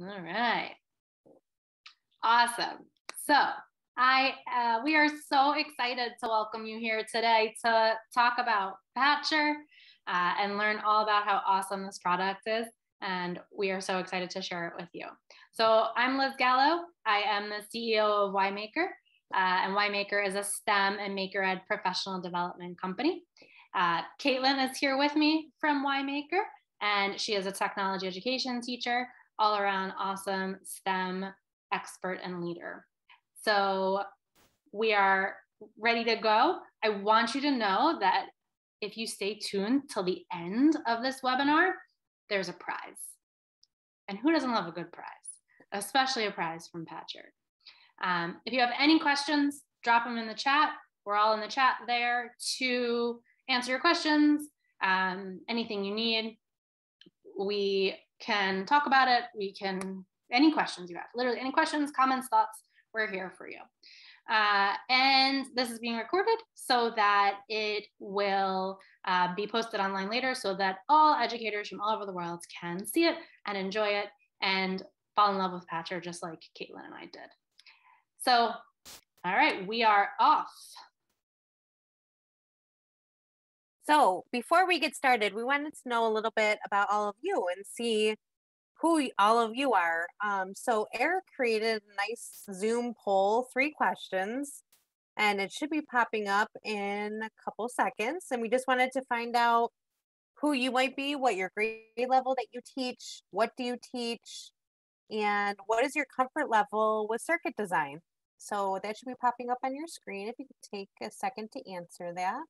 All right. Awesome. So I uh, we are so excited to welcome you here today to talk about Patchr uh, and learn all about how awesome this product is. And we are so excited to share it with you. So I'm Liz Gallo. I am the CEO of YMaker. Uh, and YMaker is a STEM and Maker Ed professional development company. Uh, Caitlin is here with me from YMaker, and she is a technology education teacher, all around awesome STEM expert and leader. So we are ready to go. I want you to know that if you stay tuned till the end of this webinar, there's a prize. And who doesn't love a good prize, especially a prize from Patchr? Um, if you have any questions, drop them in the chat. We're all in the chat there to answer your questions, um, anything you need. We can talk about it. We can, any questions you have, literally any questions, comments, thoughts, we're here for you. Uh, and this is being recorded so that it will uh, be posted online later so that all educators from all over the world can see it and enjoy it and fall in love with Patchr just like Caitlin and I did. So, all right, we are off. So before we get started, we wanted to know a little bit about all of you and see who all of you are. Um, so Eric created a nice Zoom poll, three questions, and it should be popping up in a couple seconds. And we just wanted to find out who you might be, what your grade level that you teach, what do you teach, and what is your comfort level with circuit design? So that should be popping up on your screen if you could take a second to answer that.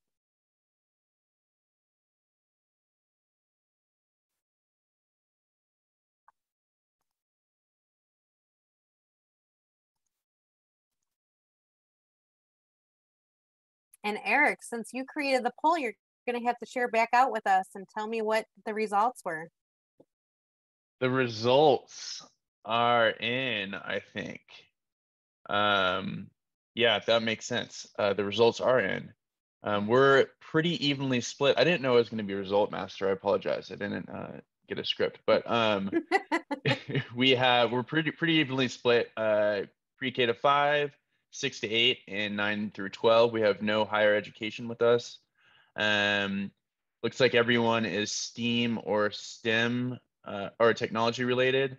And Eric, since you created the poll, you're going to have to share back out with us and tell me what the results were. The results are in, I think. Um, yeah, that makes sense. Uh, the results are in. Um, we're pretty evenly split. I didn't know I was going to be result master. I apologize. I didn't uh, get a script, but um, we have we're pretty pretty evenly split. Uh, pre-K to five, six to eight, and nine through twelve. We have no higher education with us. Um, looks like everyone is STEAM or STEM uh, or technology related.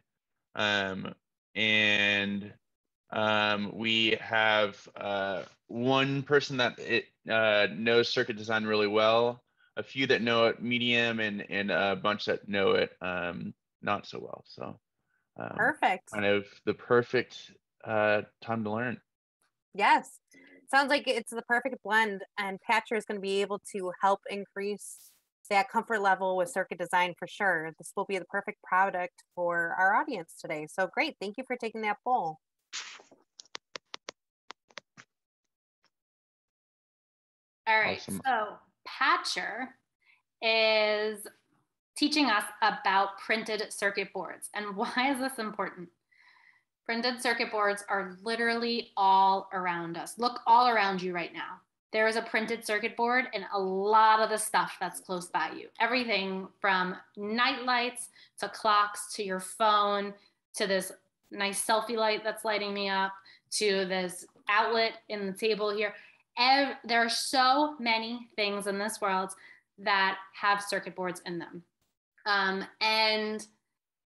Um, and um, we have uh, one person that it, uh, knows circuit design really well, a few that know it medium, and and a bunch that know it um, not so well. So um, perfect. Kind of the perfect uh, time to learn. Yes, sounds like it's the perfect blend, and Patchr is going to be able to help increase that comfort level with circuit design for sure. This will be the perfect product for our audience today. So great. Thank you for taking that poll. All right, awesome. so Patchr is teaching us about printed circuit boards. And why is this important? Printed circuit boards are literally all around us. Look all around you right now. There is a printed circuit board and a lot of the stuff that's close by you. Everything from night lights to clocks to your phone to this nice selfie light that's lighting me up to this outlet in the table here ev- there are so many things in this world that have circuit boards in them. Um, and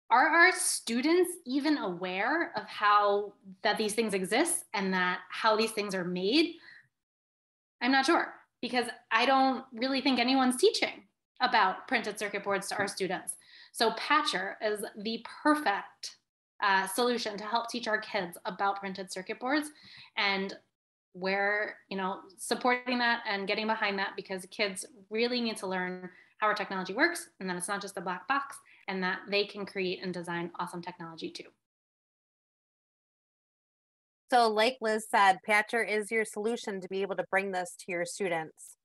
are our students even aware of how that these things exist and that how these things are made? I'm not sure because I don't really think anyone's teaching about printed circuit boards to our students. So Patchr is the perfect uh, solution to help teach our kids about printed circuit boards. And we're you know supporting that and getting behind that because kids really need to learn how our technology works and that it's not just a black box and that they can create and design awesome technology too so like liz said Patchr is your solution to be able to bring this to your students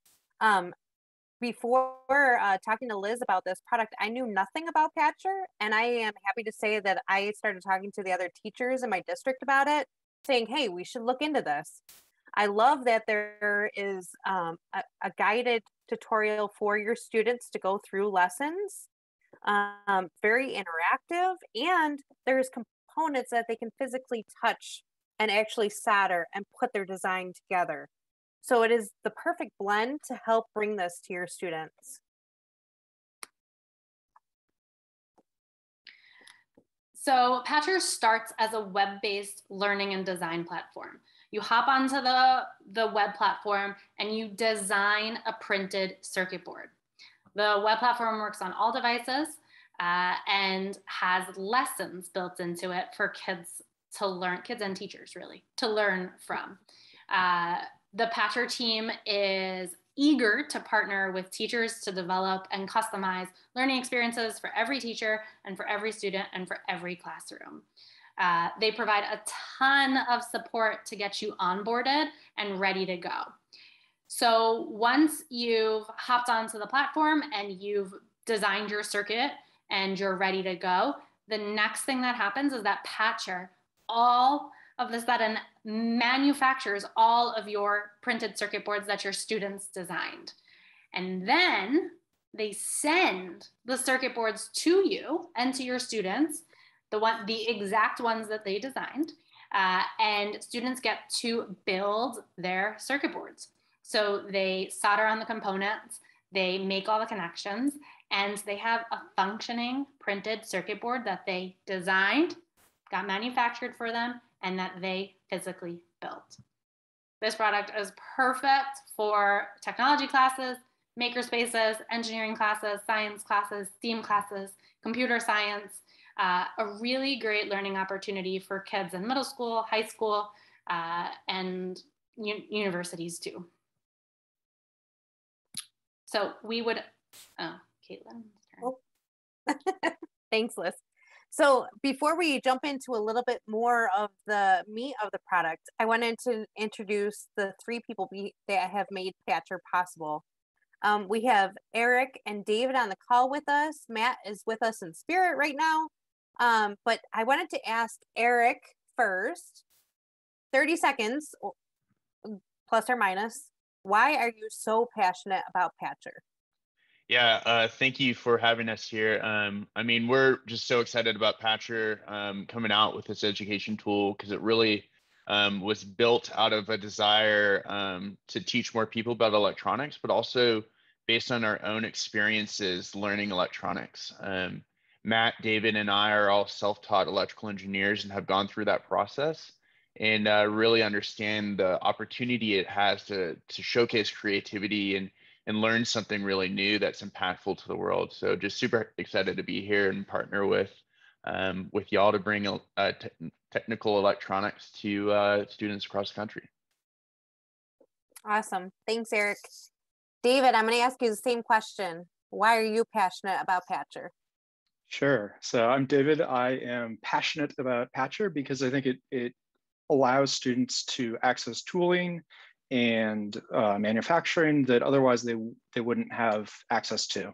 um, before uh, talking to liz about this product i knew nothing about Patchr and i am happy to say that i started talking to the other teachers in my district about it saying hey we should look into this I love that there is um, a, a, guided tutorial for your students to go through lessons. Um, very interactive, and there's components that they can physically touch and actually solder and put their design together. So it is the perfect blend to help bring this to your students. So Patchr starts as a web-based learning and design platform. You hop onto the, the web platform and you design a printed circuit board. The web platform works on all devices uh, and has lessons built into it for kids to learn, kids and teachers really, to learn from. Uh, the Patchr team is eager to partner with teachers to develop and customize learning experiences for every teacher and for every student and for every classroom. Uh, they provide a ton of support to get you onboarded and ready to go. So once you've hopped onto the platform and you've designed your circuit and you're ready to go, the next thing that happens is that Patchr all of a sudden manufactures all of your printed circuit boards that your students designed. And then they send the circuit boards to you and to your students, the one, the exact ones that they designed, uh, and students get to build their circuit boards. So they solder on the components, they make all the connections, and they have a functioning printed circuit board that they designed, got manufactured for them, and that they physically built. This product is perfect for technology classes, makerspaces, engineering classes, science classes, STEAM classes, computer science, uh, a really great learning opportunity for kids in middle school, high school, uh, and universities too. So we would, oh, Caitlin. Oh. Thanks, Liz. So before we jump into a little bit more of the meat of the product, I wanted to introduce the three people that have made Patchr possible. Um, we have Eric and David on the call with us. Matt is with us in spirit right now. Um, but I wanted to ask Eric first, 30 seconds plus or minus. Why are you so passionate about Patchr? Yeah, uh, thank you for having us here. Um, I mean, we're just so excited about Patchr um, coming out with this education tool because it really um, was built out of a desire um, to teach more people about electronics, but also based on our own experiences learning electronics. Um, Matt, David, and I are all self-taught electrical engineers and have gone through that process and uh, really understand the opportunity it has to to showcase creativity and and learn something really new that's impactful to the world. So just super excited to be here and partner with um, with y'all to bring uh, te- technical electronics to uh, students across the country. Awesome. Thanks, Eric. David, I'm going to ask you the same question. Why are you passionate about Patchr? Sure. So I'm David. I am passionate about Patchr because I think it, it allows students to access tooling and uh, manufacturing that otherwise they, they wouldn't have access to.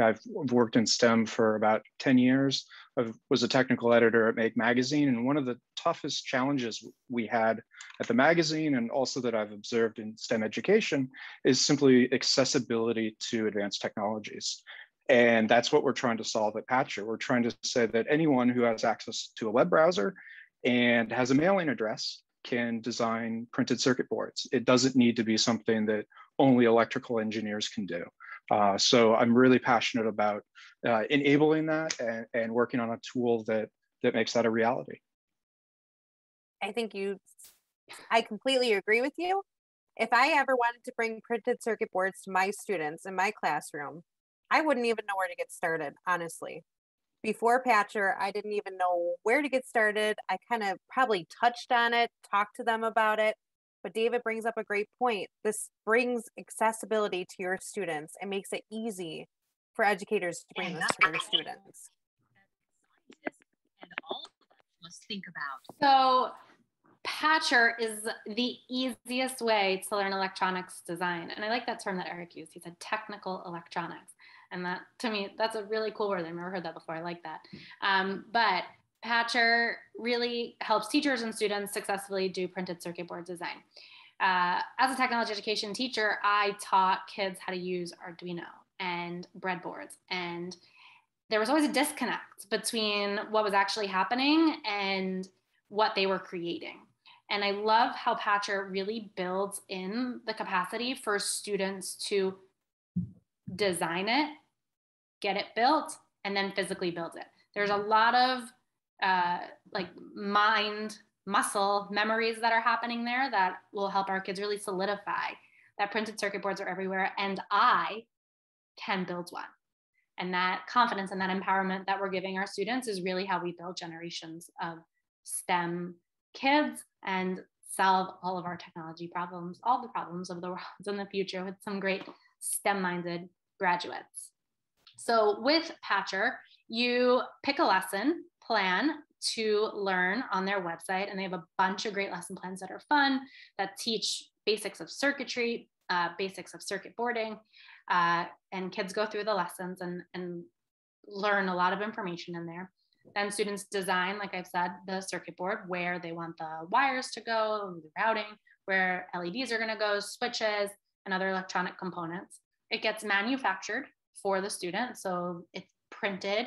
I've worked in STEM for about 10 years. I was a technical editor at Make Magazine, and one of the toughest challenges we had at the magazine and also that I've observed in STEM education is simply accessibility to advanced technologies. And that's what we're trying to solve at Patchr. We're trying to say that anyone who has access to a web browser and has a mailing address can design printed circuit boards. It doesn't need to be something that only electrical engineers can do. Uh, so I'm really passionate about uh, enabling that and, and working on a tool that that makes that a reality. I think you, I completely agree with you. If I ever wanted to bring printed circuit boards to my students in my classroom, I wouldn't even know where to get started, honestly before Patchr, I didn't even know where to get started. I kind of probably touched on it, talked to them about it. But David brings up a great point. This brings accessibility to your students and makes it easy for educators to bring this to their students. And all of us must think about. So Patchr is the easiest way to learn electronics design. And I like that term that Eric used. He said technical electronics. And that to me, that's a really cool word. I've never heard that before. I like that. Um, but Patchr really helps teachers and students successfully do printed circuit board design. Uh, as a technology education teacher, I taught kids how to use Arduino and breadboards and there was always a disconnect between what was actually happening and what they were creating. And I love how Patchr really builds in the capacity for students to design it, get it built, and then physically build it. There's a lot of uh, like mind, muscle memories that are happening there that will help our kids really solidify that printed circuit boards are everywhere and I can build one. And that confidence and that empowerment that we're giving our students is really how we build generations of STEM kids and solve all of our technology problems, all the problems of the world in the future with some great STEM minded graduates. So, with Patchr, you pick a lesson plan to learn on their website, and they have a bunch of great lesson plans that are fun that teach basics of circuitry, uh, basics of circuit boarding, uh, and kids go through the lessons and, and learn a lot of information in there. Then students design, like I've said, the circuit board where they want the wires to go, the routing, where LEDs are going to go, switches, and other electronic components. It gets manufactured for the student. So it's printed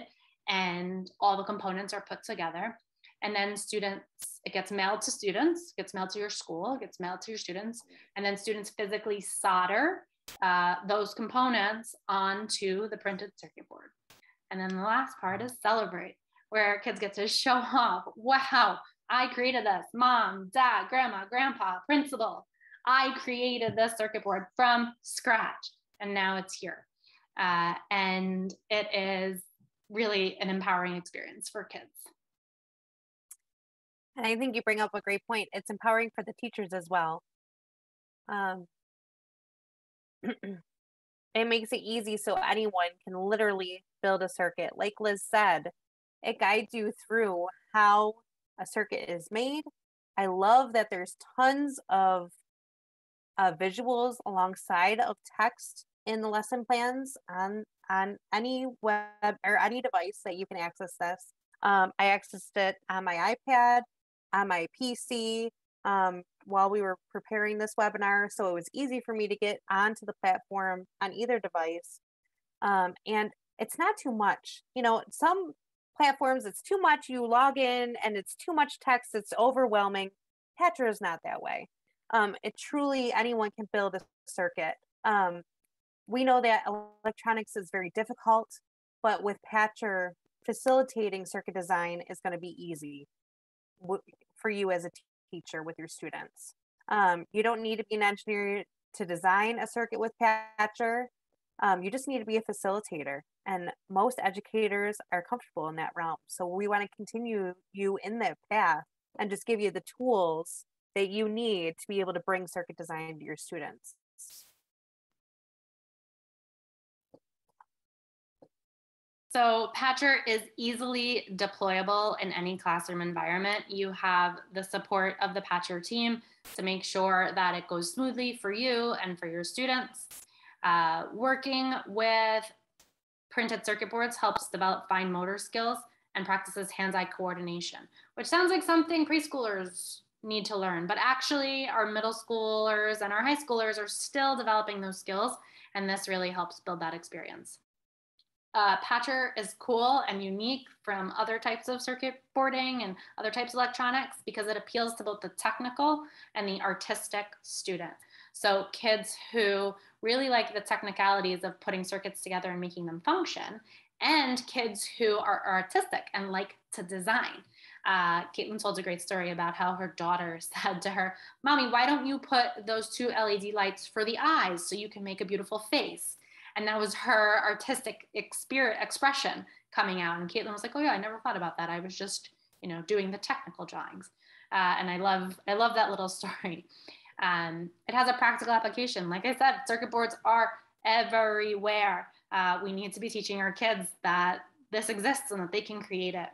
and all the components are put together. And then students, it gets mailed to students, gets mailed to your school, gets mailed to your students, and then students physically solder uh, those components onto the printed circuit board. And then the last part is celebrate, where kids get to show off, wow, I created this, mom, dad, grandma, grandpa, principal. I created this circuit board from scratch and now it's here. Uh, and it is really an empowering experience for kids. And I think you bring up a great point. It's empowering for the teachers as well. Um, it makes it easy so anyone can literally build a circuit. Like Liz said, it guides you through how a circuit is made. I love that there's tons of uh, visuals alongside of text in the lesson plans on on any web or any device that you can access this. Um, I accessed it on my iPad, on my PC um, while we were preparing this webinar, so it was easy for me to get onto the platform on either device. Um, and it's not too much. You know, some platforms it's too much. You log in and it's too much text. It's overwhelming. Patchr is not that way. Um, it truly anyone can build a circuit. Um, we know that electronics is very difficult, but with Patchr, facilitating circuit design is going to be easy for you as a teacher with your students. Um, you don't need to be an engineer to design a circuit with Patchr. Um, you just need to be a facilitator. And most educators are comfortable in that realm. So we want to continue you in that path and just give you the tools that you need to be able to bring circuit design to your students. So Patchr is easily deployable in any classroom environment. You have the support of the Patchr team to make sure that it goes smoothly for you and for your students. Uh, working with printed circuit boards helps develop fine motor skills and practices hands-eye coordination, which sounds like something preschoolers need to learn, but actually our middle schoolers and our high schoolers are still developing those skills, and this really helps build that experience. Uh, Patchr is cool and unique from other types of circuit boarding and other types of electronics because it appeals to both the technical and the artistic student. So kids who really like the technicalities of putting circuits together and making them function, and kids who are artistic and like to design. Uh, Caitlin told a great story about how her daughter said to her, Mommy, why don't you put those two LED lights for the eyes so you can make a beautiful face? And that was her artistic exper- expression coming out. And Caitlin was like, oh yeah, I never thought about that. I was just, you know, doing the technical drawings. Uh, and I love, I love that little story. Um, it has a practical application. Like I said, circuit boards are everywhere. Uh, we need to be teaching our kids that this exists and that they can create it.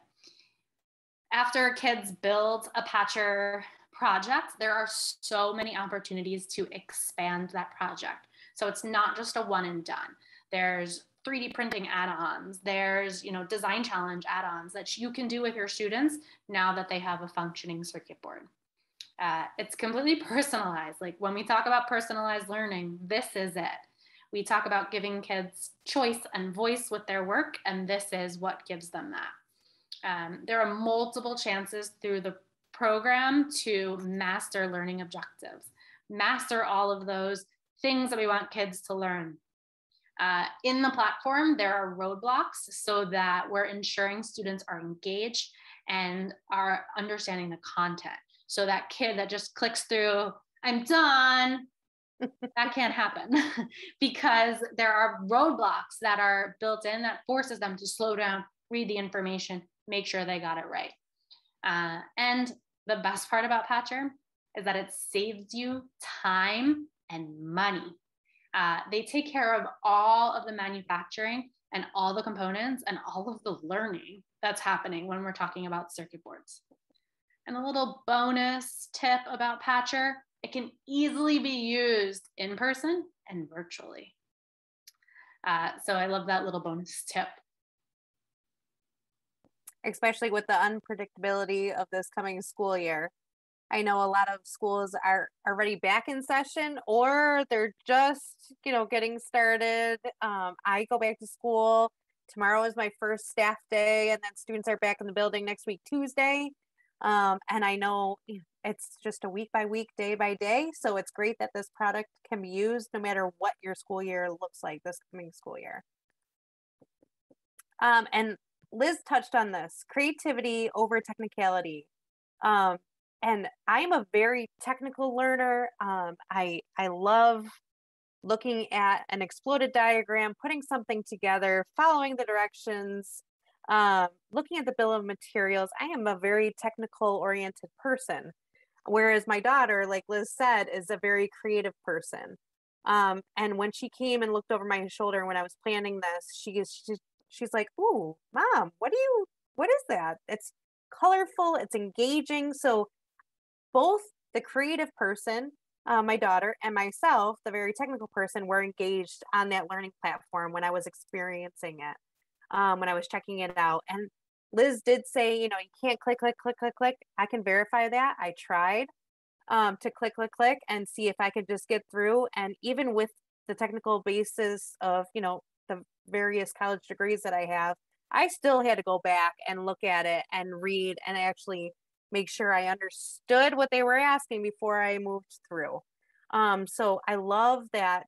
After kids build a Patchr project, there are so many opportunities to expand that project. So it's not just a one and done. There's 3D printing add-ons. There's, you know, design challenge add-ons that you can do with your students now that they have a functioning circuit board. Uh, it's completely personalized. Like when we talk about personalized learning, this is it. We talk about giving kids choice and voice with their work, and this is what gives them that. Um, there are multiple chances through the program to master learning objectives, master all of those things that we want kids to learn. Uh, in the platform, there are roadblocks so that we're ensuring students are engaged and are understanding the content. So that kid that just clicks through, I'm done, that can't happen because there are roadblocks that are built in that forces them to slow down, read the information, make sure they got it right. Uh, and the best part about Patchr is that it saves you time and money. Uh, they take care of all of the manufacturing and all the components and all of the learning that's happening when we're talking about circuit boards. And a little bonus tip about Patchr, it can easily be used in person and virtually. Uh, so I love that little bonus tip. Especially with the unpredictability of this coming school year. I know a lot of schools are already back in session or they're just, you know, getting started. Um, I go back to school. Tomorrow is my first staff day, and then students are back in the building next week, Tuesday. Um, and I know it's just a week by week, day by day. So it's great that this product can be used no matter what your school year looks like this coming school year. Um, and Liz touched on this creativity over technicality. Um, and I'm a very technical learner. Um, I I love looking at an exploded diagram, putting something together, following the directions, um, looking at the bill of materials. I am a very technical oriented person, whereas my daughter, like Liz said, is a very creative person. Um, and when she came and looked over my shoulder when I was planning this, she is she, she's like, "Ooh, mom, what do you? What is that? It's colorful. It's engaging." So both the creative person, uh, my daughter, and myself, the very technical person, were engaged on that learning platform when I was experiencing it, um, when I was checking it out. And Liz did say, you know, you can't click, click, click, click, click. I can verify that. I tried um, to click, click, click and see if I could just get through. And even with the technical basis of, you know, the various college degrees that I have, I still had to go back and look at it and read and actually make sure I understood what they were asking before I moved through. Um, so I love that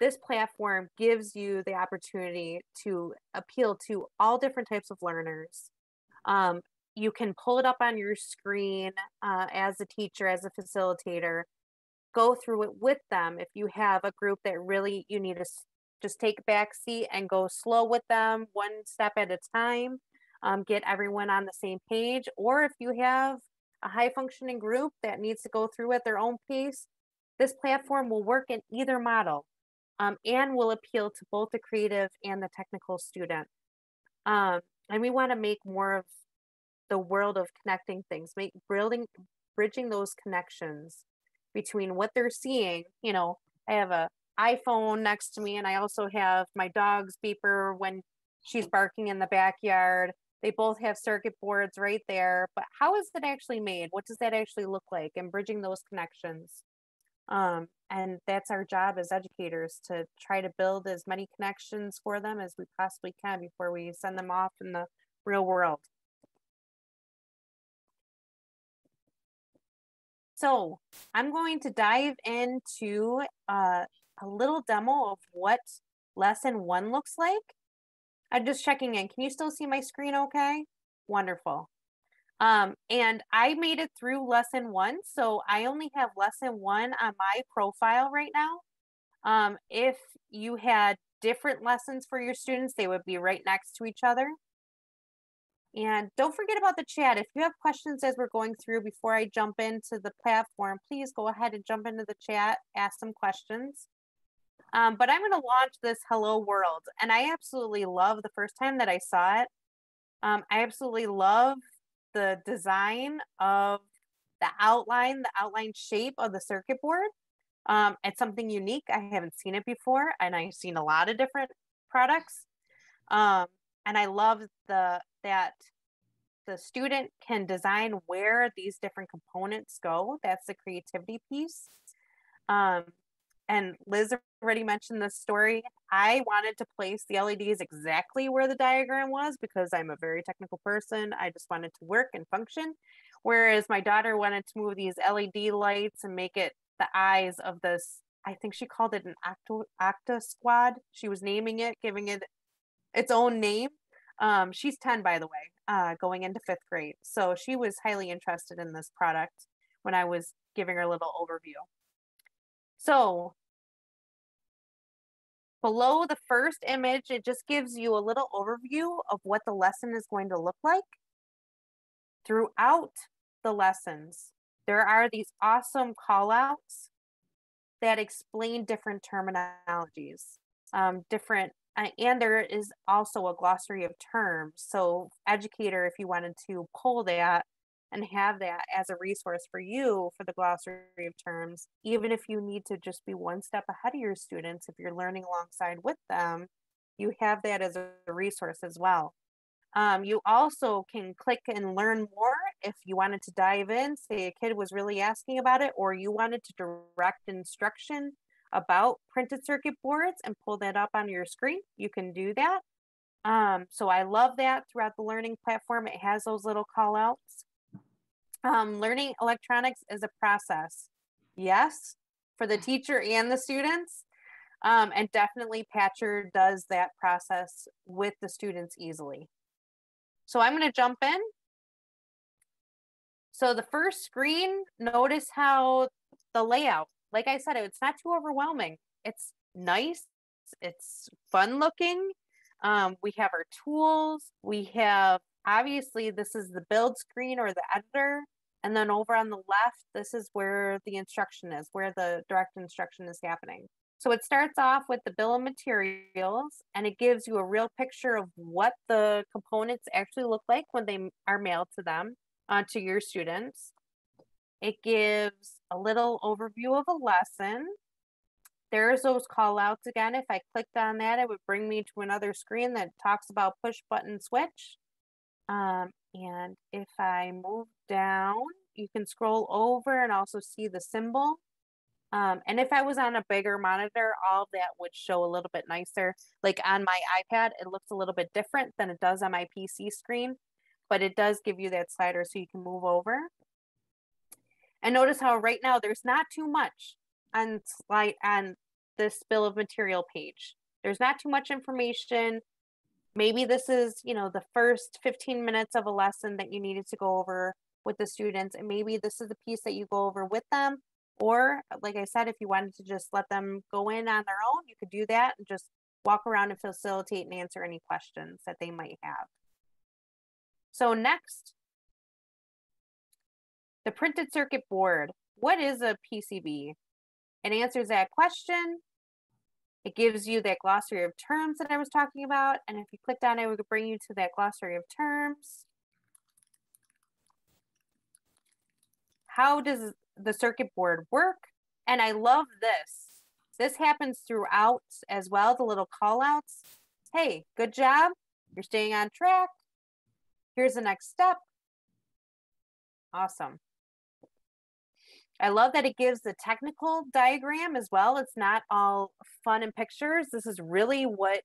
this platform gives you the opportunity to appeal to all different types of learners. Um, you can pull it up on your screen uh, as a teacher, as a facilitator, go through it with them. If you have a group that really you need to just take a back seat and go slow with them, one step at a time um, get everyone on the same page. Or if you have a high functioning group that needs to go through at their own pace, this platform will work in either model um, and will appeal to both the creative and the technical student. Um, and we want to make more of the world of connecting things, make building, bridging those connections between what they're seeing. You know, I have a iPhone next to me, and I also have my dog's beeper when she's barking in the backyard. They both have circuit boards right there, but how is it actually made? What does that actually look like? And bridging those connections. Um, and that's our job as educators to try to build as many connections for them as we possibly can before we send them off in the real world. So I'm going to dive into uh, a little demo of what lesson one looks like I'm just checking in. Can you still see my screen okay? Wonderful. Um, and I made it through lesson one. So I only have lesson one on my profile right now. Um, if you had different lessons for your students, they would be right next to each other. And don't forget about the chat. If you have questions as we're going through before I jump into the platform, please go ahead and jump into the chat, ask some questions. Um, but I'm going to launch this Hello World. And I absolutely love the first time that I saw it. Um, I absolutely love the design of the outline, the outline shape of the circuit board. Um, it's something unique. I haven't seen it before, and I've seen a lot of different products. Um, and I love the that the student can design where these different components go. That's the creativity piece. Um, and Liz already mentioned this story. I wanted to place the LEDs exactly where the diagram was because I'm a very technical person. I just wanted to work and function. Whereas my daughter wanted to move these LED lights and make it the eyes of this, I think she called it an octo, octa squad. She was naming it, giving it its own name. Um, she's 10, by the way, uh, going into fifth grade. So she was highly interested in this product when I was giving her a little overview. So below the first image, it just gives you a little overview of what the lesson is going to look like. Throughout the lessons, there are these awesome call outs that explain different terminologies, um, different, uh, and there is also a glossary of terms. So, educator, if you wanted to pull that, and have that as a resource for you for the glossary of terms, even if you need to just be one step ahead of your students, if you're learning alongside with them, you have that as a resource as well. Um, you also can click and learn more if you wanted to dive in, say a kid was really asking about it, or you wanted to direct instruction about printed circuit boards and pull that up on your screen, you can do that. Um, so I love that throughout the learning platform. It has those little call outs. Um, learning electronics is a process. Yes, for the teacher and the students. Um, and definitely Patchr does that process with the students easily. So I'm going to jump in. So the first screen, notice how the layout, like I said, it's not too overwhelming. It's nice. It's fun looking. Um, we have our tools. We have, obviously, this is the build screen or the editor. And then over on the left, this is where the instruction is, where the direct instruction is happening. So it starts off with the bill of materials and it gives you a real picture of what the components actually look like when they are mailed to them, uh, to your students. It gives a little overview of a lesson. There's those call outs again. If I clicked on that, it would bring me to another screen that talks about push button switch. Um, and if I move down, you can scroll over and also see the symbol. Um, and if I was on a bigger monitor, all that would show a little bit nicer. Like on my iPad, it looks a little bit different than it does on my PC screen, but it does give you that slider so you can move over. And notice how right now there's not too much on slide on this bill of material page. There's not too much information maybe this is you know the first 15 minutes of a lesson that you needed to go over with the students and maybe this is the piece that you go over with them or like i said if you wanted to just let them go in on their own you could do that and just walk around and facilitate and answer any questions that they might have. So next the printed circuit board. What is a pcb it answers that question it gives you that glossary of terms that I was talking about. And if you clicked on it, we could bring you to that glossary of terms. How does the circuit board work? And I love this. This happens throughout as well, the little call outs. Hey, good job. You're staying on track. Here's the next step. Awesome. I love that it gives the technical diagram as well. It's not all fun and pictures. This is really what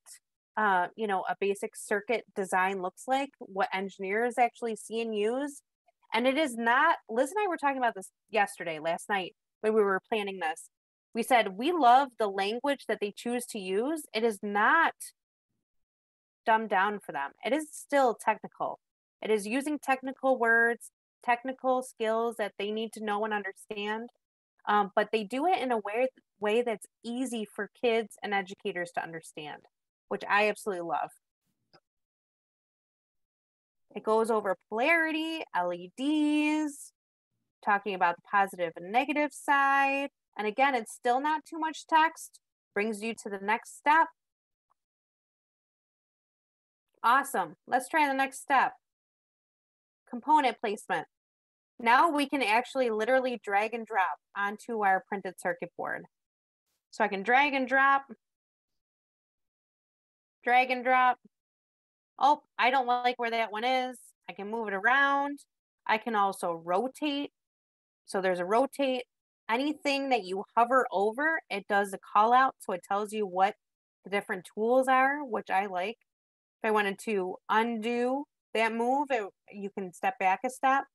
uh, you know a basic circuit design looks like, what engineers actually see and use. And it is not. Liz and I were talking about this yesterday, last night when we were planning this. We said we love the language that they choose to use. It is not dumbed down for them. It is still technical. It is using technical words technical skills that they need to know and understand. Um, but they do it in a way, way that's easy for kids and educators to understand, which I absolutely love. It goes over polarity, LEDs, talking about the positive and negative side. And again, it's still not too much text, brings you to the next step. Awesome. Let's try the next step. Component placement. Now we can actually literally drag and drop onto our printed circuit board. So I can drag and drop, drag and drop. Oh, I don't like where that one is. I can move it around. I can also rotate. So there's a rotate anything that you hover over, it does a call out. So it tells you what the different tools are, which I like. If I wanted to undo that move, it, you can step back a step.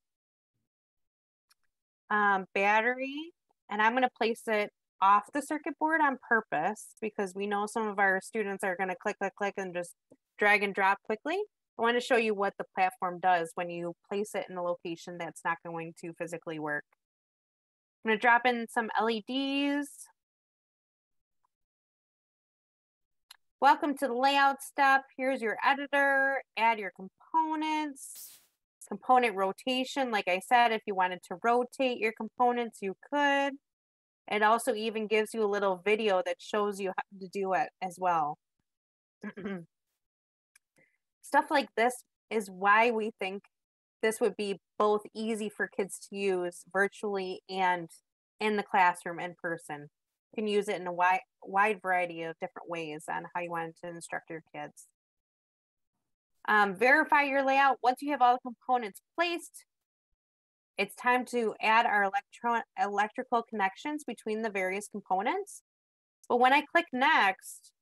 Um, battery, and I'm going to place it off the circuit board on purpose because we know some of our students are going to click, click, click and just drag and drop quickly. I want to show you what the platform does when you place it in a location that's not going to physically work. I'm going to drop in some LEDs. Welcome to the layout step. Here's your editor, add your components, component rotation. Like I said, if you wanted to rotate your components, you could. It also even gives you a little video that shows you how to do it as well. Stuff like this is why we think this would be both easy for kids to use virtually and in the classroom in person. You can use it in a wide, wide variety of different ways on how you want to instruct your kids. Um, verify your layout. Once you have all the components placed, it's time to add our electron electrical connections between the various components. But when I click next,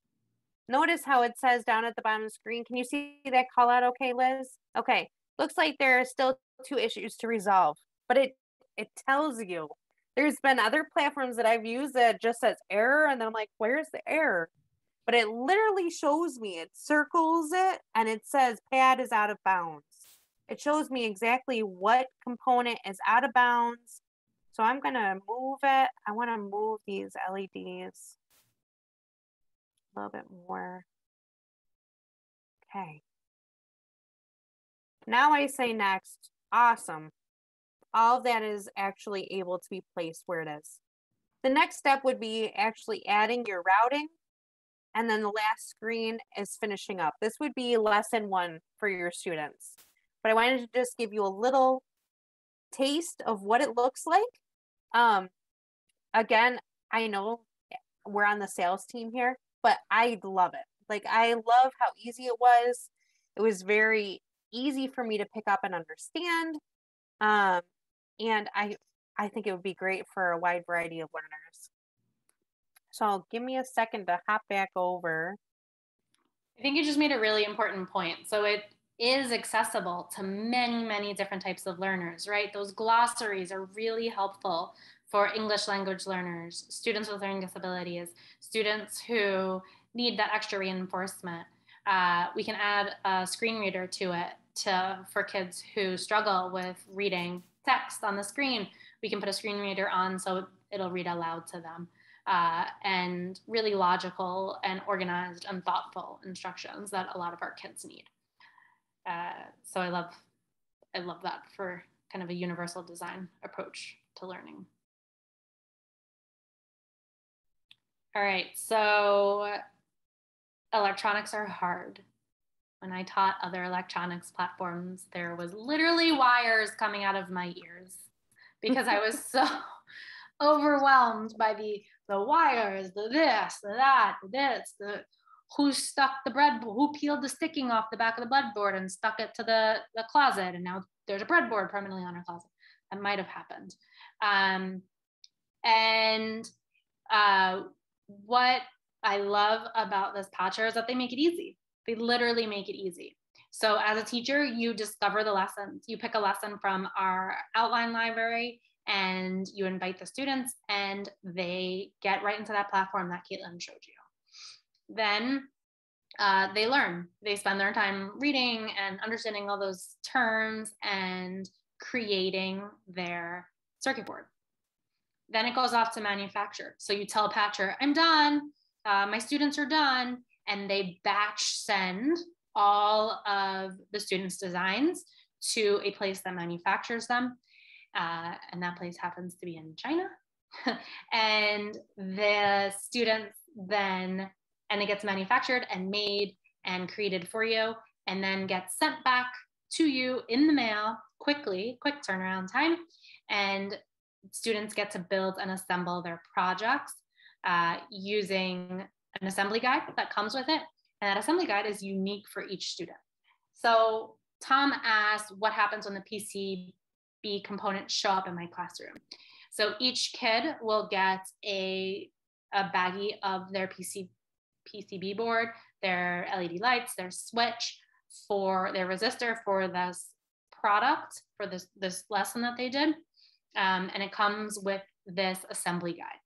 notice how it says down at the bottom of the screen. Can you see that call out okay, Liz? Okay, looks like there are still two issues to resolve, but it, it tells you. There's been other platforms that I've used that just says error, and then I'm like, where's the error? But it literally shows me, it circles it, and it says pad is out of bounds. It shows me exactly what component is out of bounds. So I'm gonna move it. I wanna move these LEDs a little bit more. Okay. Now I say next, awesome. All that is actually able to be placed where it is. The next step would be actually adding your routing. And then the last screen is finishing up. This would be lesson one for your students. But I wanted to just give you a little taste of what it looks like. Um, again, I know we're on the sales team here, but I love it. Like I love how easy it was. It was very easy for me to pick up and understand. Um, and I I think it would be great for a wide variety of learners. So give me a second to hop back over. I think you just made a really important point. So it is accessible to many, many different types of learners, right? Those glossaries are really helpful for English language learners, students with learning disabilities, students who need that extra reinforcement. Uh, we can add a screen reader to it to, for kids who struggle with reading text on the screen. We can put a screen reader on so it'll read aloud to them. Uh, and really logical and organized and thoughtful instructions that a lot of our kids need. Uh, so I love, I love that for kind of a universal design approach to learning. All right, so electronics are hard. When I taught other electronics platforms, there was literally wires coming out of my ears because I was so overwhelmed by the the wires, the this, the that, the this, the who stuck the bread, who peeled the sticking off the back of the breadboard and stuck it to the, the closet, and now there's a breadboard permanently on our closet. That might have happened. Um, and uh, what I love about this Patchr is that they make it easy. They literally make it easy. So as a teacher, you discover the lessons. You pick a lesson from our outline library and you invite the students and they get right into that platform that Caitlin showed you. Then uh, they learn. They spend their time reading and understanding all those terms and creating their circuit board. Then it goes off to manufacture. So you tell Patchr, I'm done, uh, my students are done, and they batch send all of the students' designs to a place that manufactures them. Uh, and that place happens to be in China. and the students then, and it gets manufactured and made and created for you, and then gets sent back to you in the mail quickly, quick turnaround time. And students get to build and assemble their projects uh, using an assembly guide that comes with it. And that assembly guide is unique for each student. So Tom asked what happens when the PCB components show up in my classroom. So each kid will get a, a baggie of their PC, PCB board, their LED lights, their switch for their resistor for this product, for this, this lesson that they did. Um, and it comes with this assembly guide.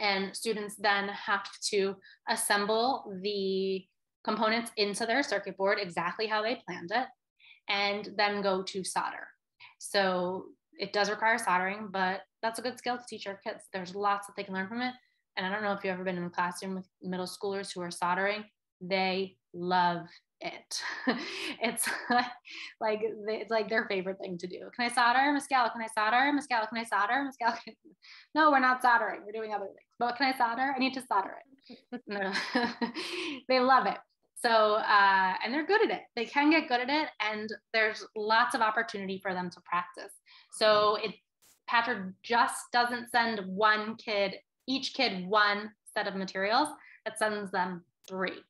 And students then have to assemble the components into their circuit board exactly how they planned it, and then go to solder. So it does require soldering, but that's a good skill to teach our kids. There's lots that they can learn from it. And I don't know if you've ever been in a classroom with middle schoolers who are soldering, they love it. it's like it's like their favorite thing to do. Can I solder, Miss Gal? Can I solder, Miss Gal? Can I solder, Miss Gal? No, we're not soldering. We're doing other things. But can I solder? I need to solder it. they love it. So uh, and they're good at it. They can get good at it, and there's lots of opportunity for them to practice. So it Patchr just doesn't send one kid, each kid one set of materials. It sends them three.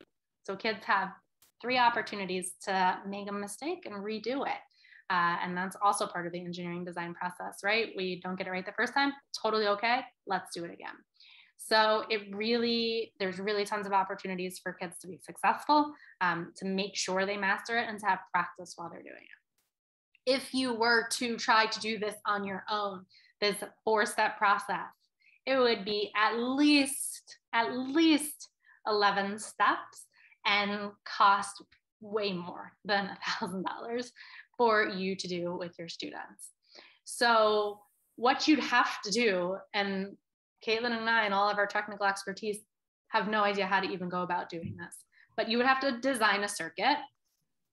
So kids have three opportunities to make a mistake and redo it. Uh, and that's also part of the engineering design process, right? We don't get it right the first time, totally okay. Let's do it again. So it really, there's really tons of opportunities for kids to be successful, um, to make sure they master it and to have practice while they're doing it. If you were to try to do this on your own, this four step process, it would be at least, at least 11 steps and cost way more than a thousand dollars for you to do with your students. So what you'd have to do, and Caitlin and I and all of our technical expertise have no idea how to even go about doing this, but you would have to design a circuit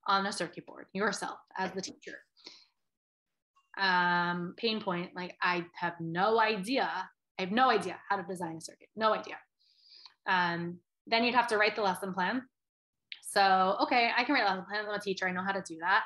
on a circuit board yourself as the teacher. Um, pain point, like I have no idea. I have no idea how to design a circuit, no idea. Um, then you'd have to write the lesson plan so, okay, I can write lesson plan. I'm a teacher. I know how to do that.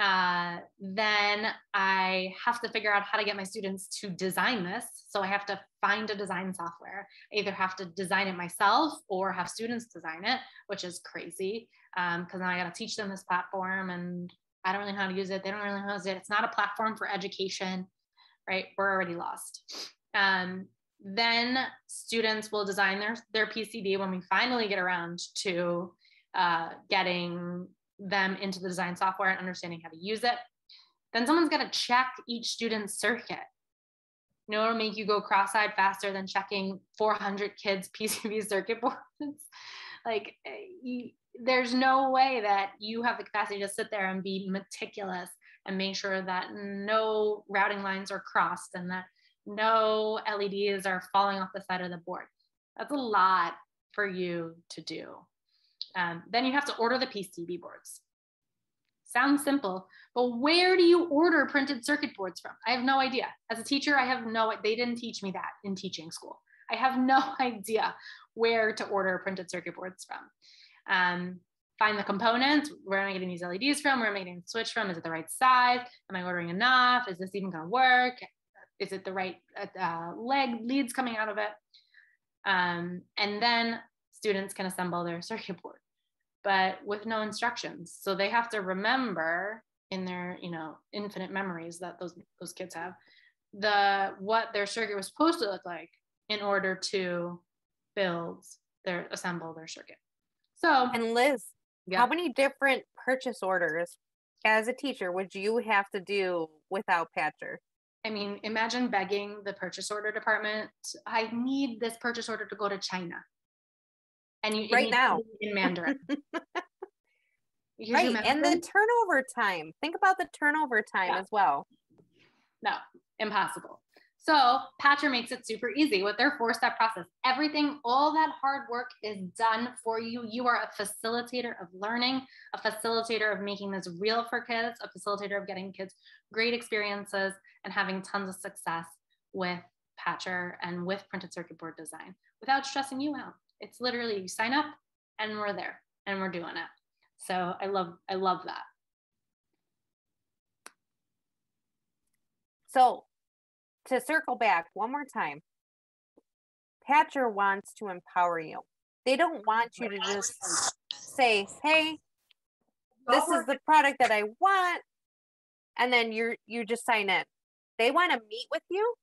Uh, then I have to figure out how to get my students to design this. So I have to find a design software. I either have to design it myself or have students design it, which is crazy because um, I got to teach them this platform and I don't really know how to use it. They don't really know how to use it. It's not a platform for education, right? We're already lost. Um, then students will design their, their PCB when we finally get around to uh, getting them into the design software and understanding how to use it. Then someone's got to check each student's circuit. You know, it'll make you go cross-eyed faster than checking 400 kids' PCB circuit boards. like, eh, you, there's no way that you have the capacity to sit there and be meticulous and make sure that no routing lines are crossed and that no LEDs are falling off the side of the board. That's a lot for you to do. Um, then you have to order the PCB boards. Sounds simple, but where do you order printed circuit boards from? I have no idea. As a teacher, I have no, they didn't teach me that in teaching school. I have no idea where to order printed circuit boards from. Um, find the components. Where am I getting these LEDs from? Where am I getting the switch from? Is it the right size? Am I ordering enough? Is this even gonna work? Is it the right uh, leg leads coming out of it? Um, and then students can assemble their circuit board, but with no instructions. So they have to remember in their, you know, infinite memories that those those kids have, the what their circuit was supposed to look like in order to build their assemble their circuit. So and Liz, yeah. how many different purchase orders as a teacher would you have to do without Patchr? I mean, imagine begging the purchase order department, I need this purchase order to go to China and you right now in Mandarin. right, and the turnover time. Think about the turnover time yeah. as well. No, impossible. So Patchr makes it super easy with their four-step process. Everything, all that hard work is done for you. You are a facilitator of learning, a facilitator of making this real for kids, a facilitator of getting kids great experiences and having tons of success with Patchr and with printed circuit board design without stressing you out. It's literally you sign up and we're there and we're doing it. So I love I love that. So to circle back one more time, Patchr wants to empower you. They don't want you to just say, hey, this is the product that I want, and then you're you just sign in. They want to meet with you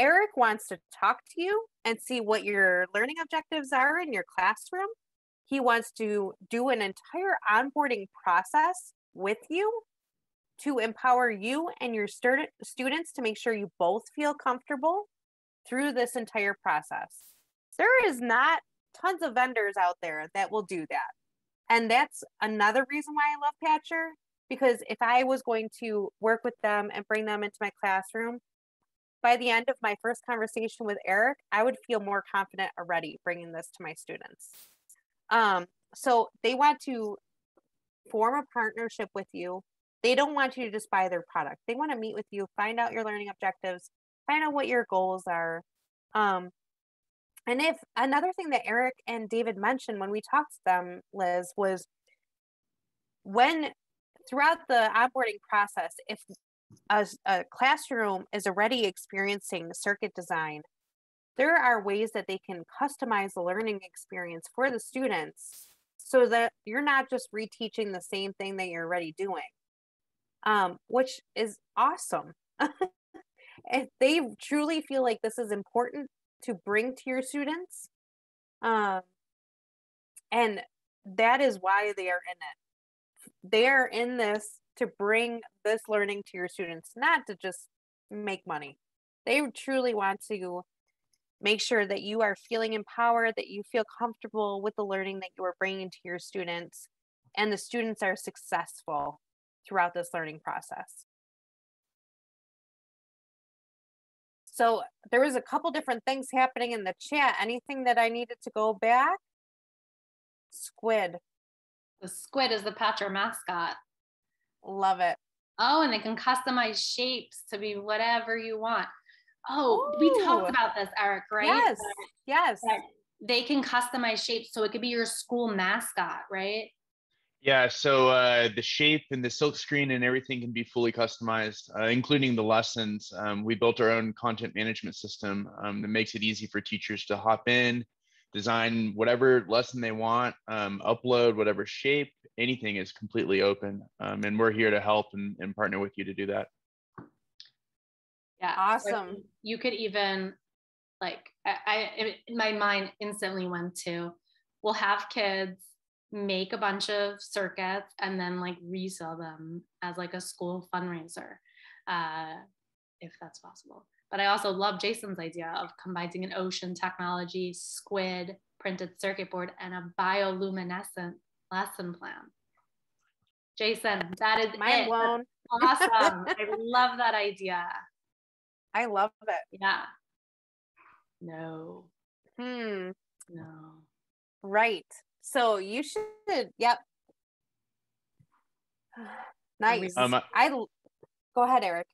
Eric wants to talk to you and see what your learning objectives are in your classroom. He wants to do an entire onboarding process with you to empower you and your student students to make sure you both feel comfortable through this entire process. There is not tons of vendors out there that will do that. And that's another reason why I love Patchr because if I was going to work with them and bring them into my classroom, by the end of my first conversation with Eric, I would feel more confident already bringing this to my students. Um, so they want to form a partnership with you. They don't want you to just buy their product. They want to meet with you, find out your learning objectives, find out what your goals are. Um, and if another thing that Eric and David mentioned when we talked to them, Liz, was when throughout the onboarding process, if a, a classroom is already experiencing circuit design, there are ways that they can customize the learning experience for the students so that you're not just reteaching the same thing that you're already doing, um, which is awesome. if they truly feel like this is important to bring to your students, um, and that is why they are in it. They are in this to bring this learning to your students, not to just make money. They truly want to make sure that you are feeling empowered, that you feel comfortable with the learning that you are bringing to your students, and the students are successful throughout this learning process. So there was a couple different things happening in the chat. Anything that I needed to go back? Squid. The squid is the Patchr mascot. Love it. Oh, and they can customize shapes to be whatever you want. Oh, Ooh. we talked about this, Eric, right? Yes. That, yes. That they can customize shapes. So it could be your school mascot, right? Yeah, so uh, the shape and the silk screen and everything can be fully customized, uh, including the lessons. Um, we built our own content management system um, that makes it easy for teachers to hop in, design whatever lesson they want, um, upload whatever shape, anything is completely open. Um, and we're here to help and, and, partner with you to do that. Yeah. Awesome. you could even like, I, I, my mind instantly went to, we'll have kids make a bunch of circuits and then like resell them as like a school fundraiser, uh, if that's possible. But I also love Jason's idea of combining an ocean technology, squid, printed circuit board, and a bioluminescent lesson plan. Jason, that is mind it. blown. awesome. I love that idea. I love it. Yeah. No. Hmm. No. Right. So you should. Yep. nice. Um, I go ahead, Eric.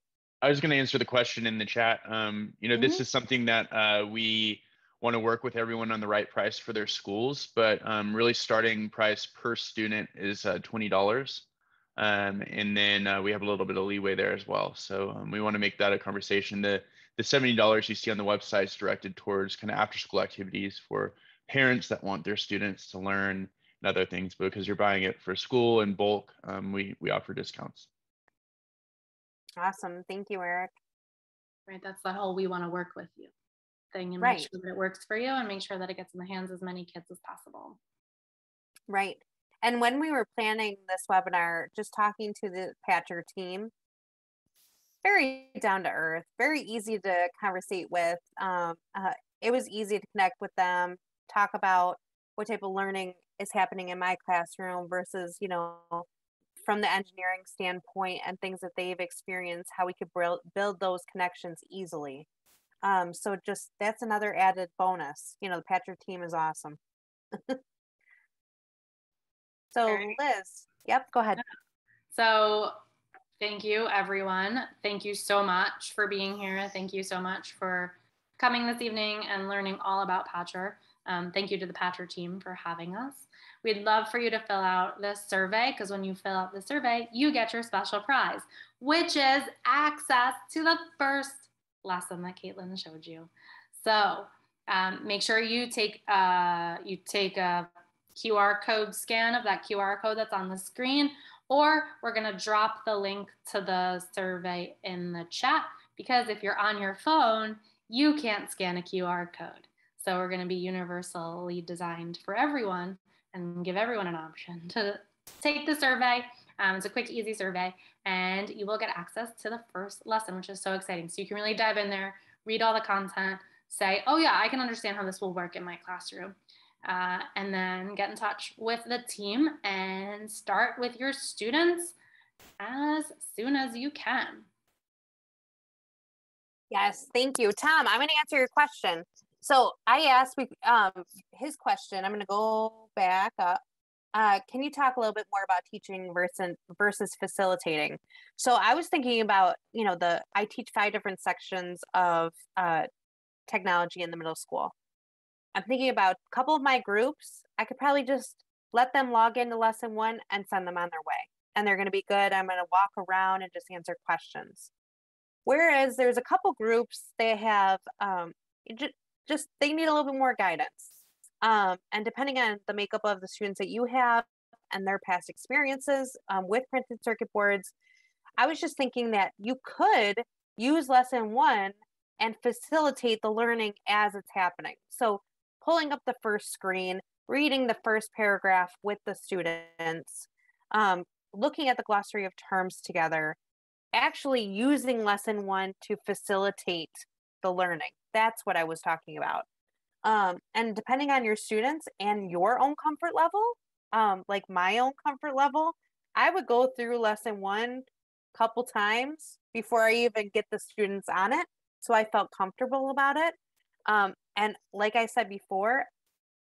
I was going to answer the question in the chat. Um, you know, mm-hmm. this is something that uh, we want to work with everyone on the right price for their schools, but um, really starting price per student is uh, twenty dollars, um, and then uh, we have a little bit of leeway there as well. So um, we want to make that a conversation. The the seventy dollars you see on the website is directed towards kind of after school activities for parents that want their students to learn and other things. But because you're buying it for school in bulk, um, we we offer discounts. Awesome. Thank you, Eric. Right. That's the whole we want to work with you thing and right. make sure that it works for you and make sure that it gets in the hands of as many kids as possible. Right. And when we were planning this webinar, just talking to the Patchr team, very down to earth, very easy to conversate with. Um, uh, it was easy to connect with them, talk about what type of learning is happening in my classroom versus, you know, from the engineering standpoint and things that they've experienced, how we could build build those connections easily. Um, so just that's another added bonus. You know, the Patchr team is awesome. so Liz, yep, go ahead. So thank you everyone. Thank you so much for being here. Thank you so much for coming this evening and learning all about Patchr. Um, thank you to the Patchr team for having us. We'd love for you to fill out this survey because when you fill out the survey, you get your special prize, which is access to the first lesson that Caitlin showed you. So um, make sure you take uh, you take a QR code scan of that QR code that's on the screen, or we're gonna drop the link to the survey in the chat because if you're on your phone, you can't scan a QR code. So we're to be universally designed for everyone and give everyone an option to take the survey. Um, it's a quick, easy survey, and you will get access to the first lesson, which is so exciting. So you can really dive in there, read all the content, say, oh, yeah, I can understand how this will work in my classroom. Uh, and then get in touch with the team and start with your students as soon as you can. Yes, thank you. Tom, I'm going to answer your question. So I asked um, his question. I'm going to go back up. Uh, can you talk a little bit more about teaching versus versus facilitating? So I was thinking about, you know, the I teach five different sections of uh, technology in the middle school. I'm thinking about a couple of my groups. I could probably just let them log into lesson one and send them on their way. And they're going to be good. I'm going to walk around and just answer questions. Whereas there's a couple groups they have um, just, they need a little bit more guidance. Um, and depending on the makeup of the students that you have and their past experiences um, with printed circuit boards, I was just thinking that you could use lesson one and facilitate the learning as it's happening. So pulling up the first screen, reading the first paragraph with the students, um, looking at the glossary of terms together, actually using lesson one to facilitate the learning. That's what I was talking about. Um, and depending on your students and your own comfort level, um, like my own comfort level, I would go through lesson one couple times before I even get the students on it. So I felt comfortable about it. Um, and like I said before,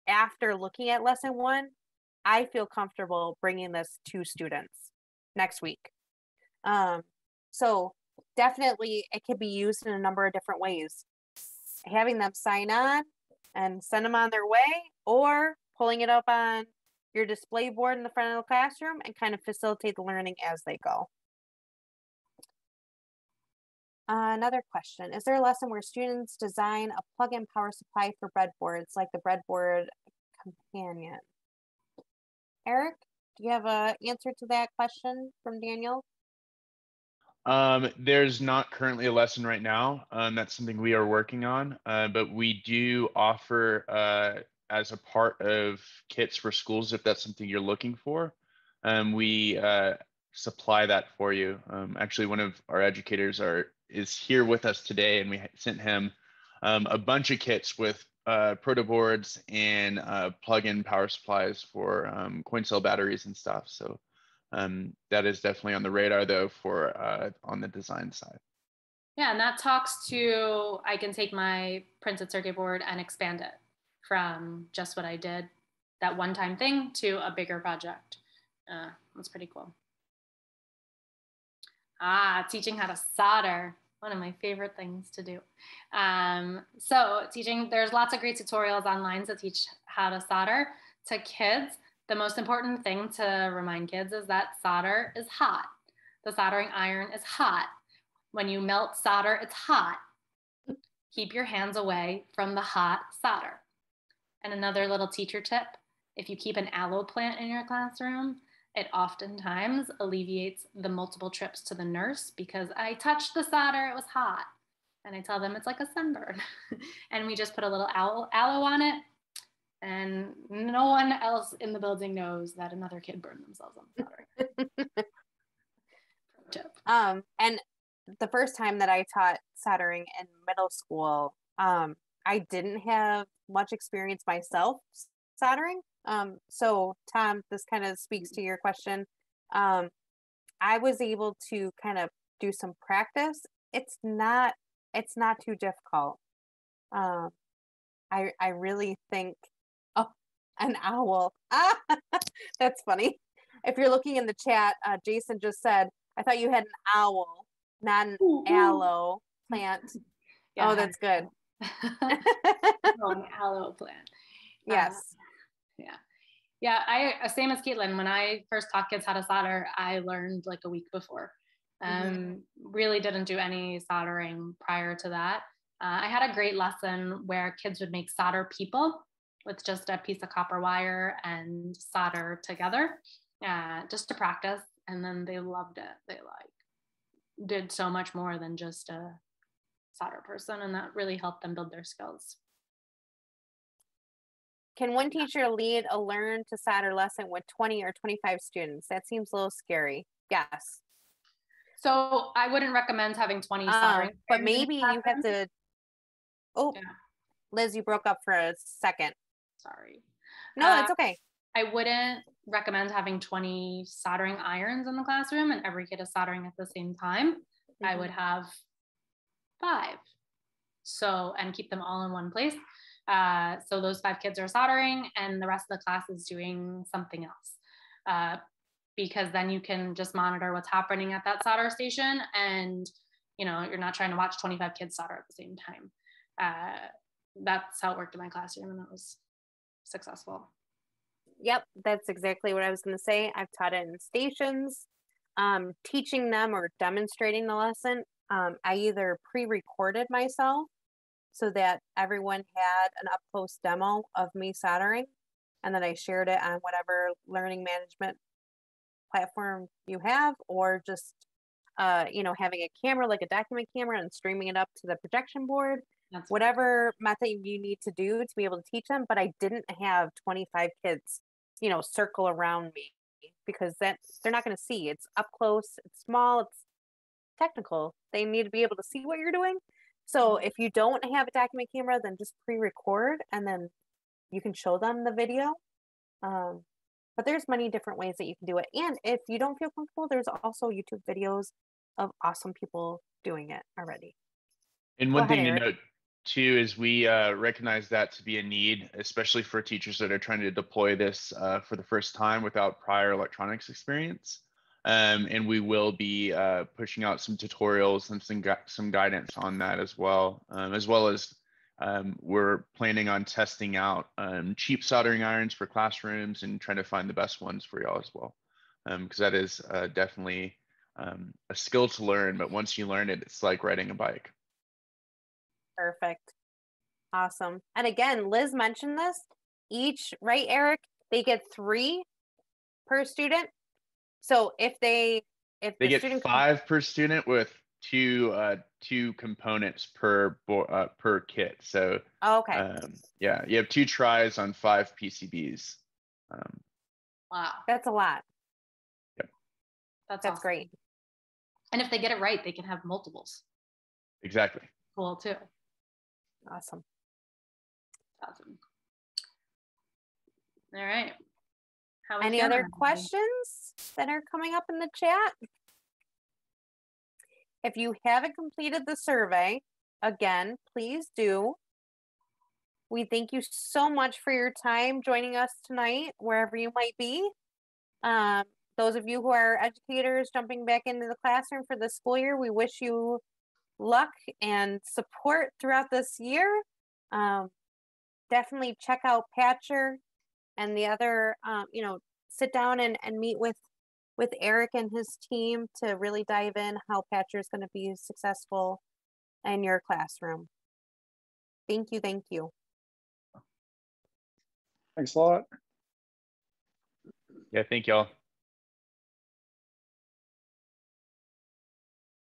after looking at lesson one, I feel comfortable bringing this to students next week. Um, so definitely it can be used in a number of different ways. Having them sign on and send them on their way, or pulling it up on your display board in the front of the classroom and kind of facilitate the learning as they go. Uh, another question, is there a lesson where students design a plug-in power supply for breadboards like the breadboard companion? Eric, do you have an answer to that question from Daniel? Um, there's not currently a lesson right now. Um, that's something we are working on, uh, but we do offer uh, as a part of kits for schools if that's something you're looking for. Um, we uh, supply that for you. Um, actually, one of our educators are is here with us today, and we sent him um, a bunch of kits with uh, proto boards and uh, plug-in power supplies for um, coin cell batteries and stuff. So um, that is definitely on the radar though for uh, on the design side. Yeah, and that talks to I can take my printed circuit board and expand it from just what I did, that one time thing, to a bigger project. Uh, that's pretty cool. Ah, teaching how to solder, one of my favorite things to do. Um, so teaching, there's lots of great tutorials online to teach how to solder to kids the most important thing to remind kids is that solder is hot. The soldering iron is hot. When you melt solder, it's hot. Keep your hands away from the hot solder. And another little teacher tip if you keep an aloe plant in your classroom, it oftentimes alleviates the multiple trips to the nurse because I touched the solder, it was hot. And I tell them it's like a sunburn. and we just put a little aloe, on it, and no one else in the building knows that another kid burned themselves on the soldering. um, and the first time that I taught soldering in middle school, um, I didn't have much experience myself soldering. Um, so Tom, this kind of speaks to your question. Um, I was able to kind of do some practice. It's not, it's not too difficult. Um, I, I really think an owl. Ah, that's funny. If you're looking in the chat, uh, Jason just said, I thought you had an owl, not an ooh, aloe plant. Yeah, oh, that's good. oh, an aloe plant. Yes. Uh, yeah. Yeah, I uh, same as Caitlin. When I first taught kids how to solder, I learned like a week before. Mm-hmm. Um, mm-hmm. Really didn't do any soldering prior to that. Uh, I had a great lesson where kids would make solder people with just a piece of copper wire and solder together uh, just to practice. And then they loved it. They like did so much more than just a solder person and that really helped them build their skills. Can one teacher lead a learn to solder lesson with 20 or 25 students? That seems a little scary. Yes. So I wouldn't recommend having 20 soldering. Um, but maybe you have to. Oh, yeah. Liz, you broke up for a second. Sorry. No, uh, it's okay. I wouldn't recommend having 20 soldering irons in the classroom and every kid is soldering at the same time. Mm-hmm. I would have five. So, and keep them all in one place. Uh, so those five kids are soldering and the rest of the class is doing something else. Uh, because then you can just monitor what's happening at that solder station and you know you're not trying to watch 25 kids solder at the same time uh, that's how it worked in my classroom and that was successful. Yep that's exactly what i was going to say. I've taught it in stations um, teaching them or demonstrating the lesson. Um, i either pre-recorded myself so that everyone had an up close demo of me soldering and then i shared it on whatever learning management platform you have or just uh, you know having a camera like a document camera and streaming it up to the projection board That's whatever method you need to do to be able to teach them but i didn't have 25 kids you know circle around me because that they're not going to see it's up close it's small it's technical they need to be able to see what you're doing so mm-hmm. if you don't have a document camera then just pre-record and then you can show them the video um, but there's many different ways that you can do it. And if you don't feel comfortable, there's also YouTube videos of awesome people doing it already. And one thing to note too is we uh, recognize that to be a need, especially for teachers that are trying to deploy this uh, for the first time without prior electronics experience. Um, and we will be uh, pushing out some tutorials and some, gu- some guidance on that as well, um, as well as um, we're planning on testing out um, cheap soldering irons for classrooms and trying to find the best ones for y'all as well. Because um, that is uh, definitely um, a skill to learn, but once you learn it, it's like riding a bike. Perfect. Awesome. And again, Liz mentioned this. Each, right, Eric? They get three per student. So if they if they the get five per student with two uh two components per uh, per kit. So oh, okay, um, yeah, you have two tries on five PCBs. Um, wow, that's a lot. Yep, that's that's awesome. great. And if they get it right, they can have multiples. Exactly. Cool too. Awesome. Awesome. All right. Any other questions that are coming up in the chat? If you haven't completed the survey, again, please do. We thank you so much for your time joining us tonight, wherever you might be. Um, those of you who are educators jumping back into the classroom for the school year, we wish you luck and support throughout this year. Um, definitely check out Patchr and the other, um, you know, sit down and, and meet with with Eric and his team to really dive in how Patchr is going to be successful in your classroom. Thank you. Thank you. Thanks a lot. Yeah, thank y'all.